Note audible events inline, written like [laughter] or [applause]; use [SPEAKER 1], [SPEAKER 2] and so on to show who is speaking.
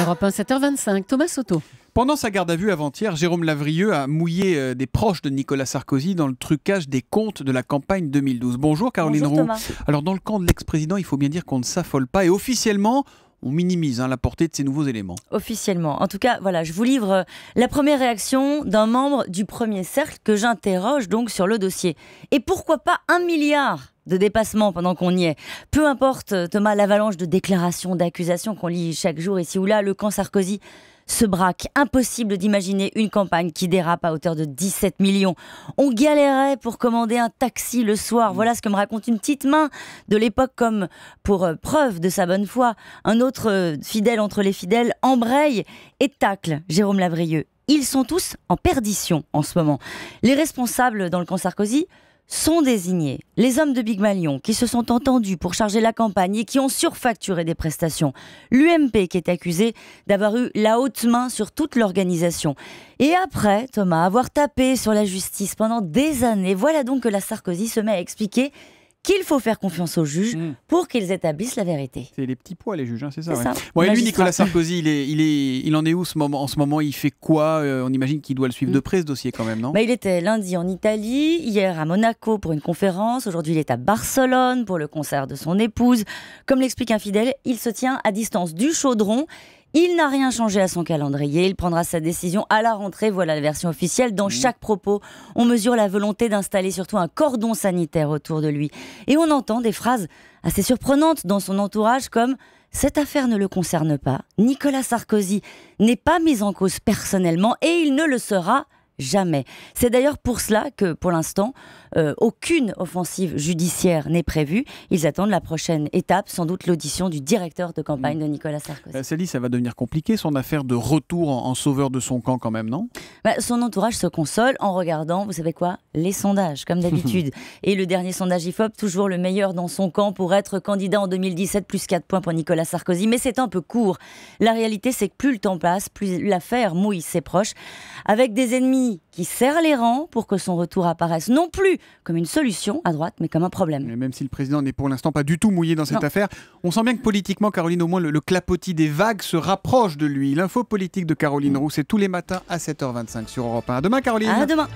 [SPEAKER 1] Europe 1, 7h25, Thomas Soto.
[SPEAKER 2] Pendant sa garde à vue avant-hier, Jérôme Lavrieux a mouillé euh, des proches de Nicolas Sarkozy dans le trucage des comptes de la campagne 2012. Bonjour Caroline
[SPEAKER 3] Bonjour,
[SPEAKER 2] Roux.
[SPEAKER 3] Thomas.
[SPEAKER 2] Alors dans le camp de l'ex-président, il faut bien dire qu'on ne s'affole pas et officiellement, on minimise hein, la portée de ces nouveaux éléments.
[SPEAKER 3] Officiellement. En tout cas, voilà, je vous livre euh, la première réaction d'un membre du premier cercle que j'interroge donc sur le dossier. Et pourquoi pas un milliard? De dépassement pendant qu'on y est Peu importe, euh, Thomas, l'avalanche de déclarations, d'accusations qu'on lit chaque jour ici ou là, le camp Sarkozy se braque. Impossible d'imaginer une campagne qui dérape à hauteur de 17 millions. On galérait pour commander un taxi le soir. Voilà ce que me raconte une petite main de l'époque comme pour euh, preuve de sa bonne foi. Un autre euh, fidèle entre les fidèles embraye et tacle Jérôme Lavrieux. Ils sont tous en perdition en ce moment. Les responsables dans le camp Sarkozy sont désignés les hommes de Big Malion qui se sont entendus pour charger la campagne et qui ont surfacturé des prestations. L'UMP qui est accusé d'avoir eu la haute main sur toute l'organisation. Et après, Thomas, avoir tapé sur la justice pendant des années, voilà donc que la Sarkozy se met à expliquer qu'il faut faire confiance aux juges
[SPEAKER 2] Mm.
[SPEAKER 3] pour qu'ils établissent la vérité.
[SPEAKER 2] C'est les petits pois les juges, hein, c'est ça, ouais.
[SPEAKER 3] ça.
[SPEAKER 2] Bon, et lui. Nicolas Sarkozy, il, est, il, est, il en est où ce moment, en ce moment? Il fait quoi? Euh, On imagine qu'il doit le suivre
[SPEAKER 3] Mm.
[SPEAKER 2] de près ce dossier quand même, non?
[SPEAKER 3] Bah, il était lundi en Italie, hier à Monaco pour une conférence, aujourd'hui il est à Barcelone pour le concert de son épouse. Comme l'explique un fidèle, il se tient à distance du chaudron. Il n'a rien changé à son calendrier, il prendra sa décision à la rentrée, voilà la version officielle. Dans chaque propos, on mesure la volonté d'installer surtout un cordon sanitaire autour de lui. Et on entend des phrases assez surprenantes dans son entourage comme cette affaire ne le concerne pas, Nicolas Sarkozy n'est pas mis en cause personnellement et il ne le sera jamais. C'est d'ailleurs pour cela que, pour l'instant, euh, aucune offensive judiciaire n'est prévue. Ils attendent la prochaine étape, sans doute l'audition du directeur de campagne de Nicolas Sarkozy.
[SPEAKER 2] Euh, Célie, ça va devenir compliqué son affaire de retour en, en sauveur de son camp quand même, non?
[SPEAKER 3] Bah, son entourage se console en regardant, vous savez quoi, les sondages, comme d'habitude. [laughs] Et le dernier sondage IFOP, toujours le meilleur dans son camp pour être candidat en 2017, plus 4 points pour Nicolas Sarkozy. Mais c'est un peu court. La réalité, c'est que plus le temps passe, plus l'affaire mouille ses proches, avec des ennemis qui serrent les rangs pour que son retour apparaisse non plus comme une solution à droite, mais comme un problème.
[SPEAKER 2] Et Même si le président n'est pour l'instant pas du tout mouillé dans cette
[SPEAKER 3] Non.
[SPEAKER 2] affaire, on sent bien que politiquement, Caroline, au moins le, le clapotis des vagues se rapproche de lui. L'info politique de Caroline Roux, c'est tous les matins à 7h25 sur Europe 1. À demain, Caroline
[SPEAKER 3] À demain